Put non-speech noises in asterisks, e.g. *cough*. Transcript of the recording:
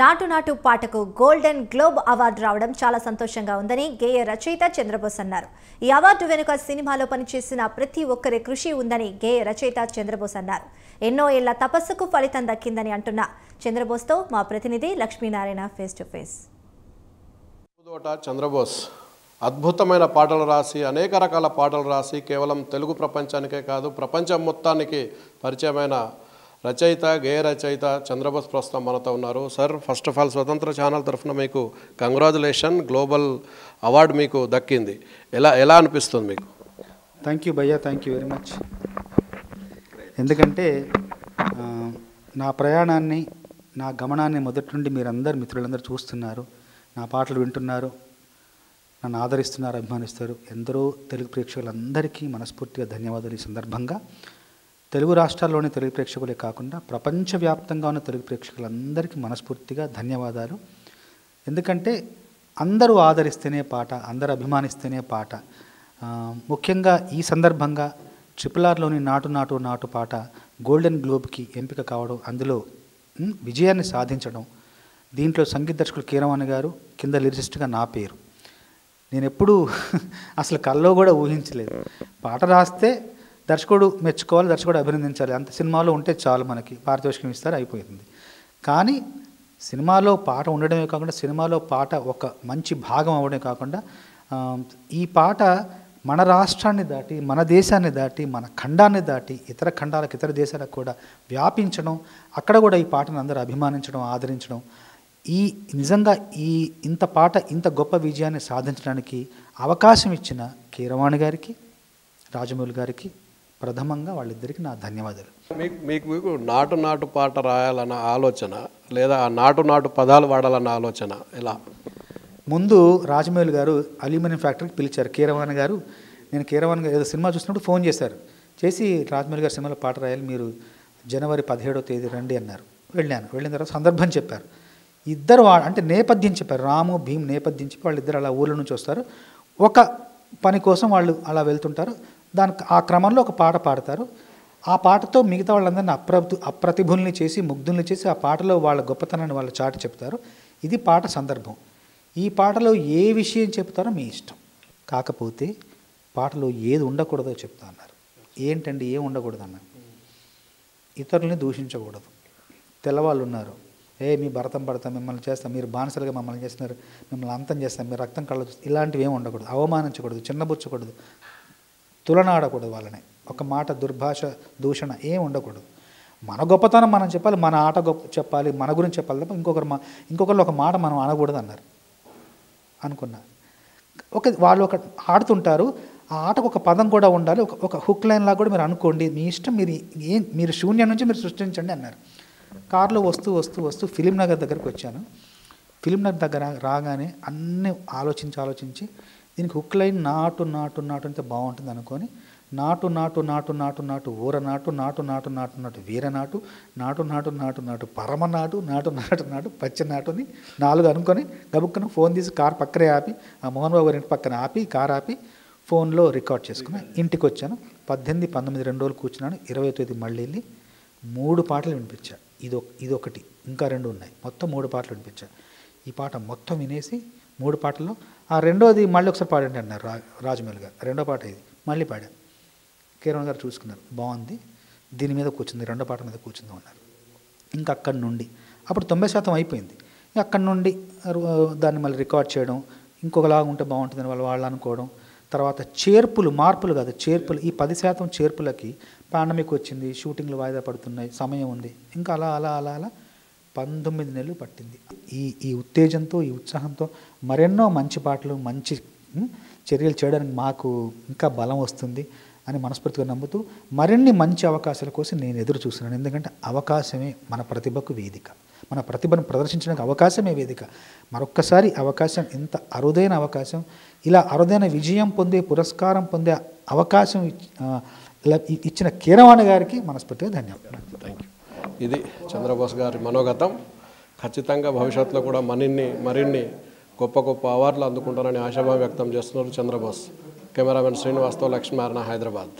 నాటు నాటు పాటకు గోల్డెన్ గ్లోబ్ అవార్డు రావడం చాలా సంతోషంగా ఉందని గేయ రచయిత చంద్రబోస్ అన్నారు. ఈ అవార్డు వెనుక సినిమాలో పనిచేసిన ప్రతి ఒక్కరి కృషి ఉందని గేయ రచయిత చంద్రబోస్ అన్నారు. ఎన్నో ఏళ్ళ తపస్సుకు ఫలితం దక్కిందని అంటున్న. చంద్రబోస్తో మా ప్రతినిధి Laxminarayana face to face. Chandrabose అద్భుతమైన పాటలు రాసి అనేక రకాల పాటలు రాసి కేవలం తెలుగు ప్రపంచానికే కాదు ప్రపంచం మొత్తానికి పరిచయమైన రచయిత గేయ రచయిత చంద్రబోస్ ప్రస్తుతం మనతో ఉన్నారు. సార్ ఫస్ట్ ఆఫ్ ఆల్ స్వతంత్ర ఛానల్ తరఫున మీకు కంగ్రాచులేషన్ గ్లోబల్ అవార్డు మీకు దక్కింది. ఎలా ఎలా అనిపిస్తుంది మీకు? థ్యాంక్ యూ భయ్యా. థ్యాంక్ యూ వెరీ మచ్ ఎందుకంటే నా ప్రయాణాన్ని నా గమనాన్ని మొదటి నుండి మీరందరు మిత్రులందరూ చూస్తున్నారు. నా పాటలు వింటున్నారు. నన్ను ఆదరిస్తున్నారు అభిమానిస్తారు. ఎందరో తెలుగు ప్రేక్షకులందరికీ మనస్ఫూర్తిగా ధన్యవాదాలు ఈ సందర్భంగా. తెలుగు రాష్ట్రాల్లోని తెలుగు ప్రేక్షకులే కాకుండా ప్రపంచవ్యాప్తంగా ఉన్న తెలుగు ప్రేక్షకులందరికీ మనస్ఫూర్తిగా ధన్యవాదాలు. ఎందుకంటే అందరూ ఆదరిస్తేనే పాట అందరూ అభిమానిస్తేనే పాట. ముఖ్యంగా ఈ సందర్భంగా ట్రిపుల్ ఆర్లోని నాటు నాటు నాటు పాట గోల్డెన్ గ్లోబ్కి ఎంపిక కావడం అందులో విజయాన్ని సాధించడం. దీంట్లో సంగీత దర్శకులు కీరవాణి గారు కింద లిరిసిస్ట్గా నా పేరు. నేను ఎప్పుడూ *laughs* అసలు కల్లో కూడా ఊహించలేదు. పాట రాస్తే దర్శకుడు మెచ్చుకోవాలి దర్శకుడు అభినందించాలి. అంత సినిమాలో ఉంటే చాలు మనకి. పారితోషికం ఇస్తారు అయిపోయింది. కానీ సినిమాలో పాట ఉండడమే కాకుండా సినిమాలో పాట ఒక మంచి భాగం అవ్వడమే కాకుండా ఈ పాట మన రాష్ట్రాన్ని దాటి మన దేశాన్ని దాటి మన ఖండాన్ని దాటి ఇతర ఖండాలకు ఇతర దేశాలకు కూడా వ్యాపించడం అక్కడ కూడా ఈ పాటను అందరూ అభిమానించడం ఆదరించడం ఈ నిజంగా ఈ ఇంత పాట ఇంత గొప్ప విజయాన్ని సాధించడానికి అవకాశం ఇచ్చిన కీరవాణి గారికి రాజమౌళి గారికి ప్రథమంగా వాళ్ళిద్దరికీ నా ధన్యవాదాలు. మీకు మీకు మీకు నాటు నాటు పాట రాయాలన్న ఆలోచన లేదా ఆ నాటు నాటు పదాలు వాడాలన్న ఆలోచన ఎలా? ముందు రాజమౌళి గారు అల్యూమినియం ఫ్యాక్టరీకి పిలిచారు కీరవాణి గారు. నేను కీరవాణి గారు ఏదో సినిమా చూసినప్పుడు ఫోన్ చేశారు. చేసి రాజమౌళి గారు సినిమాలో పాట రాయాలి మీరు జనవరి పదిహేడో తేదీ రండి అన్నారు. వెళ్ళాను. వెళ్ళిన తర్వాత సందర్భం చెప్పారు. ఇద్దరు వా- అంటే నేపథ్యం చెప్పారు. రాము భీమ్ నేపథ్యం చెప్పి వాళ్ళిద్దరు అలా ఊళ్ళో నుంచి వస్తారు. ఒక పని కోసం వాళ్ళు అలా వెళ్తుంటారు. దాని ఆ క్రమంలో ఒక పాట పాడతారు. ఆ పాటతో మిగతా వాళ్ళందరినీ అప్రతి అప్రతిభుల్ని చేసి ముగ్ధుల్ని చేసి ఆ పాటలో వాళ్ళ గొప్పతనాన్ని వాళ్ళు చాటి చెప్తారు. ఇది పాట సందర్భం. ఈ పాటలో ఏ విషయం చెప్తారో మీ ఇష్టం. కాకపోతే పాటలో ఏది ఉండకూడదో చెప్తా అన్నారు. ఏంటండి ఏం ఉండకూడదు అన్నారు ఇతరుల్ని దూషించకూడదు. తెల్లవాళ్ళు ఉన్నారు ఏ మీ భరతం పడతాం మిమ్మల్ని చేస్తాం మీరు బానిసలుగా మమ్మల్ని చేస్తున్నారు మిమ్మల్ని అంతం చేస్తాం మీరు రక్తం కళ్ళ ఇలాంటివి ఏమి ఉండకూడదు. అవమానించకూడదు చిన్నబుచ్చకూడదు తులనాడకూడదు వాళ్ళని. ఒక మాట దుర్భాష దూషణ ఏం ఉండకూడదు. మన గొప్పతనం మనం చెప్పాలి మన ఆట గొప్ప చెప్పాలి మన గురించి చెప్పాలి తప్ప ఇంకొకరు మా ఇంకొకరు ఒక మాట మనం అనకూడదు అన్నారు అనుకున్నా. ఒక వాళ్ళు ఒక ఆడుతుంటారు ఆ ఆటకు ఒక పదం కూడా ఉండాలి ఒక ఒక హుక్ లైన్ లాగా కూడా మీరు అనుకోండి మీ ఇష్టం మీరు ఏం మీరు శూన్యం నుంచి మీరు సృష్టించండి అన్నారు. కారులో వస్తూ వస్తూ వస్తూ ఫిలిం నగర్ దగ్గరకు వచ్చాను. ఫిలిం నగర్ దగ్గర రాగానే అన్నీ ఆలోచించి ఆలోచించి దీనికి హుక్ లైన్ నాటు నాటు నాటు అంటే బాగుంటుంది అనుకొని నాటు నాటు నాటు నాటు నాటు ఊర నాటు నాటు నాటు నాటు నాటు వీర నాటు నాటు నాటు నాటు నాటు పరమ నాటు నాటు నాటు నాటు పచ్చి నాటుని నాలుగు అనుకొని గబుక్కున ఫోన్ తీసి కార్ పక్కనే ఆపి ఆ మోహన్ బాబు ఇంటి పక్కన ఆపి కార్ ఆపి ఫోన్లో రికార్డ్ చేసుకుని ఇంటికి వచ్చాను పద్దెనిమిది పంతొమ్మిది రెండు రోజులు కూర్చున్నాను ఇరవై తేదీ మళ్ళీ వెళ్ళి మూడు పాటలు వినిపించాను ఇది ఒకటి ఇంకా రెండు ఉన్నాయి మొత్తం మూడు పాటలు వినిపించాను ఈ పాట మొత్తం వినేసి మూడు పాటల్లో. ఆ రెండోది మళ్ళీ ఒకసారి పాడండి అన్నారు రా రాజమౌళి గారు. రెండో పాట ఇది. మళ్ళీ పాడా. కిరణ్ గారు చూసుకున్నారు. బాగుంది. దీని మీద కూర్చుంది. రెండో పాట మీద కూర్చుంది అన్నారు. ఇంకా అక్కడి నుండి. అప్పుడు తొంభై శాతం అయిపోయింది. అక్కడి నుండి దాన్ని మళ్ళీ రికార్డ్ చేయడం ఇంకొకలాగా ఉంటే బాగుంటుందని వాళ్ళు వాళ్ళు అనుకోవడం తర్వాత చేర్పులు మార్పులు కాదు చేర్పులు. ఈ పది శాతం చేర్పులకి పాండమిక్ వచ్చింది షూటింగ్లు వాయిదా పడుతున్నాయి సమయం ఉంది. ఇంకా అలా అలా అలా అలా పంతొమ్మిది నెలలు పట్టింది. ఈ ఈ ఉత్తేజంతో ఈ ఉత్సాహంతో మరెన్నో మంచి పాటలు మంచి చర్యలు చేయడానికి మాకు ఇంకా బలం వస్తుంది అని మనస్ఫూర్తిగా నమ్ముతూ మరిన్ని మంచి అవకాశాల కోసం నేను ఎదురు చూస్తున్నాను. ఎందుకంటే అవకాశమే మన ప్రతిభకు వేదిక. మన ప్రతిభను ప్రదర్శించడానికి అవకాశమే వేదిక. మరొక్కసారి అవకాశం ఇంత అరుదైన అవకాశం ఇలా అరుదైన విజయం పొందే పురస్కారం పొందే అవకాశం ఇలా ఇచ్చిన కీరవాణి గారికి మనస్ఫూర్తిగా ధన్యవాదాలు. థ్యాంక్ యూ ఇది చంద్రబోస్ గారి మనోగతం. ఖచ్చితంగా భవిష్యత్తులో కూడా మరిన్ని మరిన్ని గొప్ప గొప్ప అవార్డులు అందుకుంటారని ఆశాభావం వ్యక్తం చేస్తున్నారు చంద్రబోస్. కెమెరామెన్ శ్రీనివాస్తో లక్ష్మీనారాయణ హైదరాబాద్.